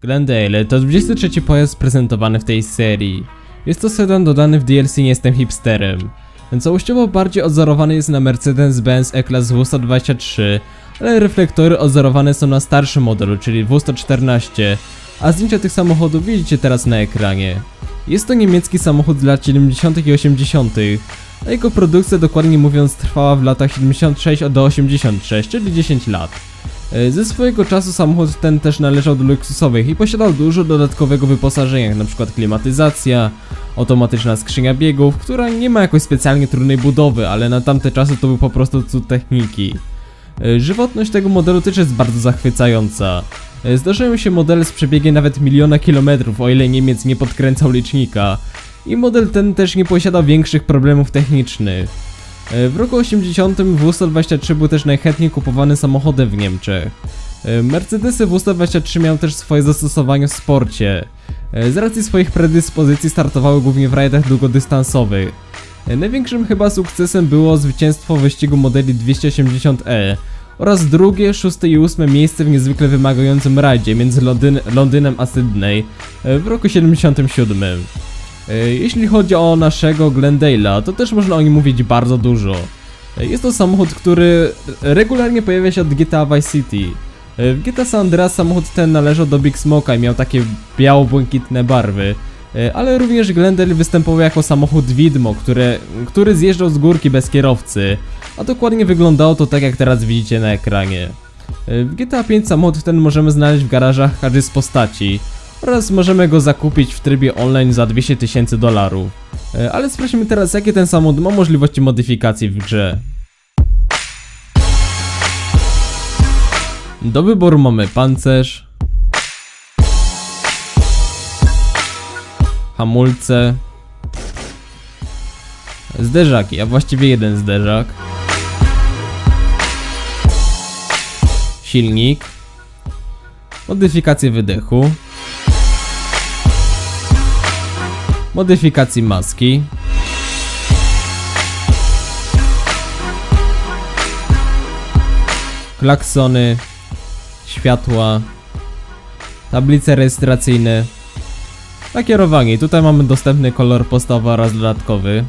Glendale to 23 pojazd prezentowany w tej serii. Jest to sedan dodany w DLC Nie jestem hipsterem. Całościowo bardziej odzorowany jest na Mercedes-Benz E-Class W123, ale reflektory odzorowane są na starszym modelu, czyli W114, a zdjęcia tych samochodów widzicie teraz na ekranie. Jest to niemiecki samochód z lat 70. i 80., a jego produkcja dokładnie mówiąc trwała w latach 76 do 86, czyli 10 lat. E, Ze swojego czasu samochód ten też należał do luksusowych i posiadał dużo dodatkowego wyposażenia, jak np. klimatyzacja, automatyczna skrzynia biegów, która nie ma jakoś specjalnie trudnej budowy, ale na tamte czasy to był po prostu cud techniki. E, Żywotność tego modelu też jest bardzo zachwycająca. E, Zdarzają się modele z przebiegiem nawet miliona kilometrów, o ile Niemiec nie podkręcał licznika. I model ten też nie posiada większych problemów technicznych. E, W roku 80 W123 był też najchętniej kupowany samochodem w Niemczech. E, Mercedesy W123 miały też swoje zastosowanie w sporcie. E, Z racji swoich predyspozycji startowały głównie w rajdach długodystansowych. Największym chyba sukcesem było zwycięstwo wyścigu modeli 280e oraz drugie, szóste i ósme miejsce w niezwykle wymagającym rajdzie między Londyn Londynem a Sydney w roku 77. E, Jeśli chodzi o naszego Glendale'a, to też można o nim mówić bardzo dużo. E, Jest to samochód, który regularnie pojawia się od GTA Vice City. E, W GTA San Andreas samochód ten należał do Big Smoke'a i miał takie biało-błękitne barwy. Ale również Glendale występował jako samochód widmo, które, który zjeżdżał z górki bez kierowcy. A dokładnie wyglądało to tak jak teraz widzicie na ekranie. W GTA 5 samochód ten możemy znaleźć w garażach każdej z postaci oraz możemy go zakupić w trybie online za 200 tysięcy dolarów. E, Ale sprawdźmy teraz jakie ten samochód ma możliwości modyfikacji w grze. Do wyboru mamy pancerz, hamulce, zderzaki, a właściwie jeden zderzak, silnik, modyfikację wydechu, modyfikacji maski, klaksony, światła, tablice rejestracyjne, Lakierowanie. Tutaj mamy dostępny kolor podstawowy oraz dodatkowy.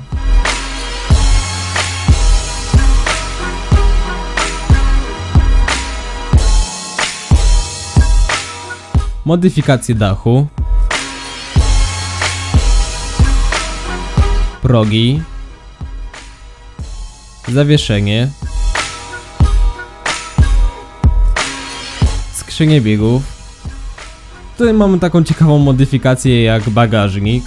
Modyfikacje dachu. Progi. Zawieszenie. Skrzynie biegów. Tutaj mamy taką ciekawą modyfikację jak bagażnik.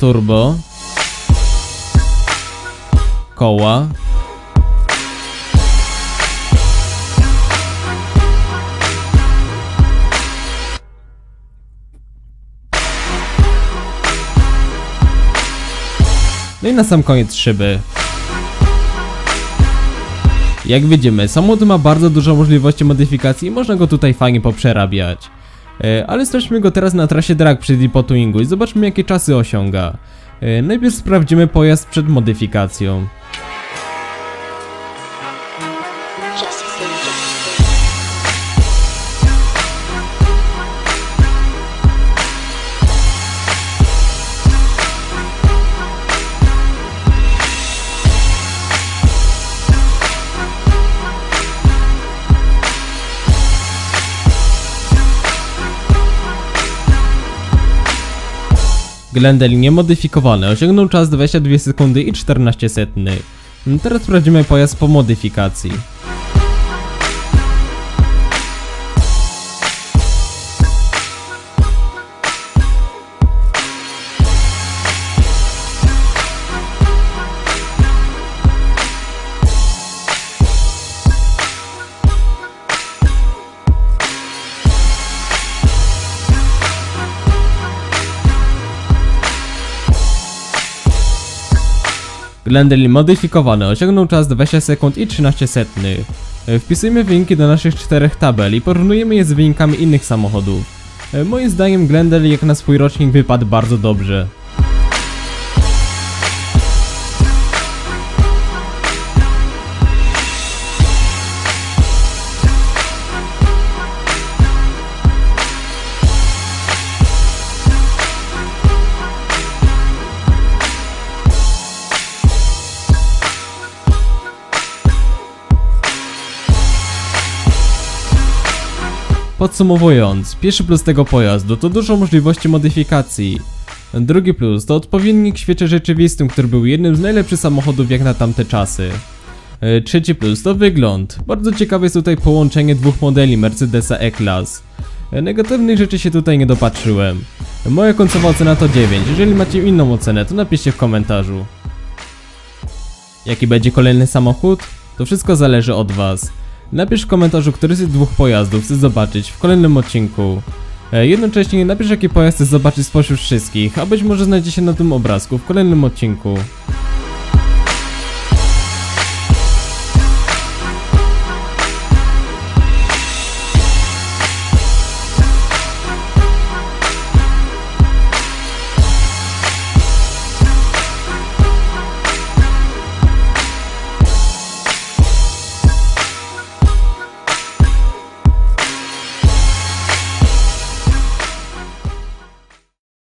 Turbo. Koła. No i na sam koniec szyby. Jak widzimy, samochód ma bardzo dużo możliwości modyfikacji i można go tutaj fajnie poprzerabiać. E, ale sprawdźmy go teraz na trasie drag przy Depot Twingu i zobaczmy jakie czasy osiąga. E, najpierw sprawdzimy pojazd przed modyfikacją. Glendale niemodyfikowany osiągnął czas 22 sekundy i 14 setnych. Teraz sprawdzimy pojazd po modyfikacji. Glendale modyfikowany osiągnął czas 20 sekund i 13 setnych. E, Wpisujmy wyniki do naszych czterech tabel i porównujemy je z wynikami innych samochodów. E, Moim zdaniem Glendale jak na swój rocznik wypadł bardzo dobrze. Podsumowując, pierwszy plus tego pojazdu to dużo możliwości modyfikacji. Drugi plus to odpowiednik świecie rzeczywistym, który był jednym z najlepszych samochodów jak na tamte czasy. E, Trzeci plus to wygląd. Bardzo ciekawe jest tutaj połączenie dwóch modeli Mercedesa E-Class. E, Negatywnych rzeczy się tutaj nie dopatrzyłem. Moja końcowa ocena to 9. Jeżeli macie inną ocenę, to napiszcie w komentarzu. Jaki będzie kolejny samochód? To wszystko zależy od was. Napisz w komentarzu, który z tych dwóch pojazdów chcesz zobaczyć w kolejnym odcinku. E, Jednocześnie napisz jaki pojazd chcesz zobaczyć spośród wszystkich, a być może znajdzie się na tym obrazku w kolejnym odcinku.